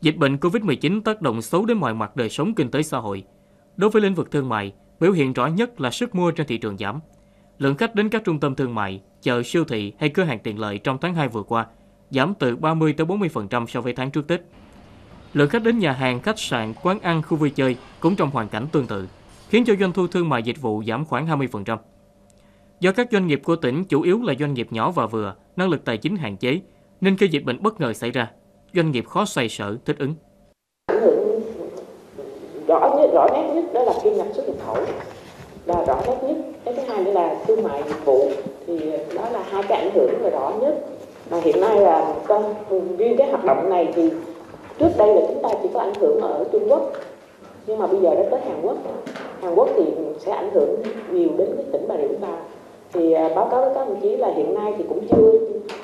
Dịch bệnh COVID-19 tác động xấu đến mọi mặt đời sống kinh tế xã hội. Đối với lĩnh vực thương mại, biểu hiện rõ nhất là sức mua trên thị trường giảm. Lượng khách đến các trung tâm thương mại, chợ siêu thị hay cửa hàng tiện lợi trong tháng 2 vừa qua giảm từ 30 tới 40% so với tháng trước Tết. Lượng khách đến nhà hàng, khách sạn, quán ăn, khu vui chơi cũng trong hoàn cảnh tương tự, khiến cho doanh thu thương mại dịch vụ giảm khoảng 20%. Do các doanh nghiệp của tỉnh chủ yếu là doanh nghiệp nhỏ và vừa, năng lực tài chính hạn chế, nên khi dịch bệnh bất ngờ xảy ra, doanh nghiệp khó xoay sở, thích ứng. ảnh hưởng rõ nhất, rõ nét nhất đó là kim ngạch xuất nhập khẩu. Là rõ nét nhất, cái thứ hai nữa là thương mại dịch vụ. Thì đó là hai cái ảnh hưởng là rõ nhất. Mà hiện nay là con riêng cái hoạt động này thì trước đây là chúng ta chỉ có ảnh hưởng ở Trung Quốc. Nhưng mà bây giờ đã tới Hàn Quốc. Hàn Quốc thì sẽ ảnh hưởng nhiều đến cái tỉnh Bà Rịa Vũng Tàu thì à, báo cáo với các đồng chí là hiện nay thì cũng chưa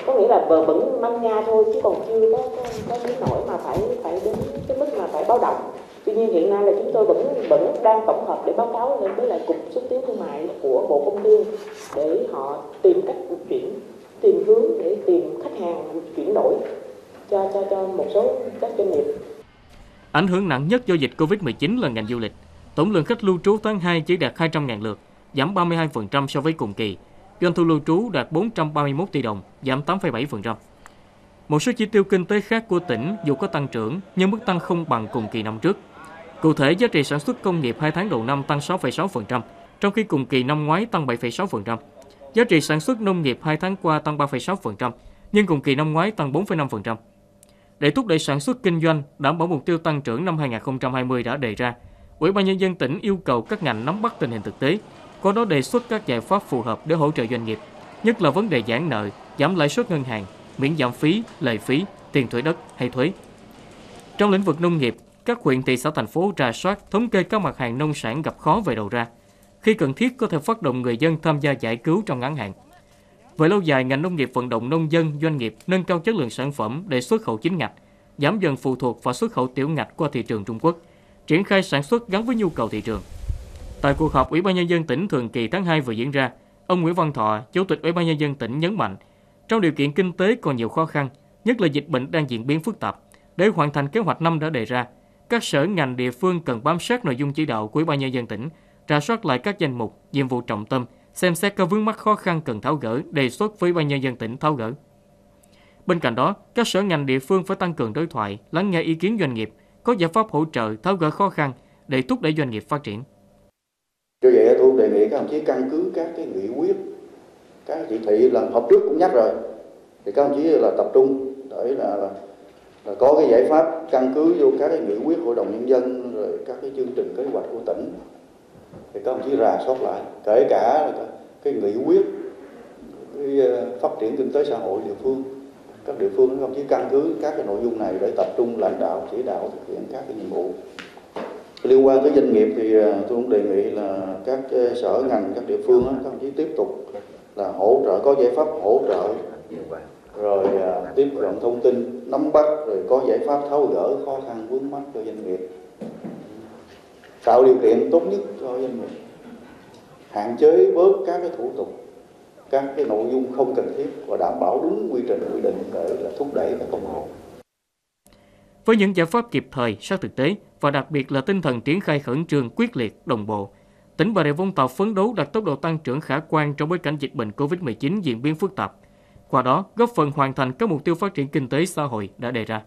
có nghĩa là vờ vẫn manh nha thôi chứ còn chưa có có, có đến mà phải phải đến cái mức mà phải báo động. Tuy nhiên hiện nay là chúng tôi vẫn vẫn đang tổng hợp để báo cáo lên với lại cục xúc tiến thương mại của bộ công thương để họ tìm cách chuyển tìm hướng để tìm khách hàng chuyển đổi cho cho cho một số các doanh nghiệp. Ảnh hưởng nặng nhất do dịch Covid-19 là ngành du lịch. Tổng lượng khách lưu trú tháng 2 chỉ đạt 200.000 lượt, giảm 32% so với cùng kỳ. Doanh thu lưu trú đạt 431 tỷ đồng, giảm 8,7%. Một số chỉ tiêu kinh tế khác của tỉnh dù có tăng trưởng nhưng mức tăng không bằng cùng kỳ năm trước. Cụ thể, giá trị sản xuất công nghiệp 2 tháng đầu năm tăng 6,6%, trong khi cùng kỳ năm ngoái tăng 7,6%. Giá trị sản xuất nông nghiệp 2 tháng qua tăng 3,6%, nhưng cùng kỳ năm ngoái tăng 4,5%. Để thúc đẩy sản xuất kinh doanh, đảm bảo mục tiêu tăng trưởng năm 2020 đã đề ra, Ủy ban nhân dân tỉnh yêu cầu các ngành nắm bắt tình hình thực tế, có đó đề xuất các giải pháp phù hợp để hỗ trợ doanh nghiệp, nhất là vấn đề giãn nợ, giảm lãi suất ngân hàng, miễn giảm phí, lệ phí, tiền thuế đất hay thuế. Trong lĩnh vực nông nghiệp, các huyện thị xã thành phố rà soát thống kê các mặt hàng nông sản gặp khó về đầu ra. Khi cần thiết có thể phát động người dân tham gia giải cứu trong ngắn hạn. Về lâu dài, ngành nông nghiệp vận động nông dân, doanh nghiệp nâng cao chất lượng sản phẩm để xuất khẩu chính ngạch, giảm dần phụ thuộc vào xuất khẩu tiểu ngạch qua thị trường Trung Quốc, triển khai sản xuất gắn với nhu cầu thị trường. Tại cuộc họp Ủy ban nhân dân tỉnh thường kỳ tháng 2 vừa diễn ra, ông Nguyễn Văn Thọ, Chủ tịch Ủy ban nhân dân tỉnh nhấn mạnh, trong điều kiện kinh tế còn nhiều khó khăn, nhất là dịch bệnh đang diễn biến phức tạp, để hoàn thành kế hoạch năm đã đề ra, các sở ngành địa phương cần bám sát nội dung chỉ đạo của Ủy ban nhân dân tỉnh, rà soát lại các danh mục, nhiệm vụ trọng tâm, xem xét các vướng mắc khó khăn cần tháo gỡ, đề xuất với Ủy ban nhân dân tỉnh tháo gỡ. Bên cạnh đó, các sở ngành địa phương phải tăng cường đối thoại, lắng nghe ý kiến doanh nghiệp, có giải pháp hỗ trợ tháo gỡ khó khăn để thúc đẩy doanh nghiệp phát triển. Do vậy tôi đề nghị các đồng chí căn cứ các cái nghị quyết, các chỉ thị lần họp trước cũng nhắc rồi, thì các đồng chí là tập trung để là, là, là có cái giải pháp căn cứ vô các cái nghị quyết hội đồng nhân dân rồi các cái chương trình kế hoạch của tỉnh. Thì các đồng chí rà soát lại kể cả là cái nghị quyết cái ờ, phát triển kinh tế xã hội địa phương. Các địa phương các đồng chí căn cứ các cái nội dung này để tập trung lãnh đạo chỉ đạo thực hiện các cái nhiệm vụ liên quan tới doanh nghiệp thì à, tôi cũng đề nghị là các ờ, sở ngành, các địa phương các đồng chí tiếp tục là hỗ trợ, có giải pháp hỗ trợ. Rồi à, tiếp cận thông tin, nắm bắt, rồi có giải pháp tháo gỡ khó khăn vướng mắt cho doanh nghiệp. Tạo điều kiện tốt nhất cho doanh nghiệp. Hạn chế bớt các cái thủ tục, các cái nội dung không cần thiết và đảm bảo đúng quy trình, quy định để là thúc đẩy các công hộ với những giải pháp kịp thời, sát thực tế và đặc biệt là tinh thần triển khai khẩn trương, quyết liệt, đồng bộ, tỉnh Bà Rịa Vũng Tàu phấn đấu đạt tốc độ tăng trưởng khả quan trong bối cảnh dịch bệnh COVID-19 diễn biến phức tạp. Qua đó, góp phần hoàn thành các mục tiêu phát triển kinh tế xã hội đã đề ra.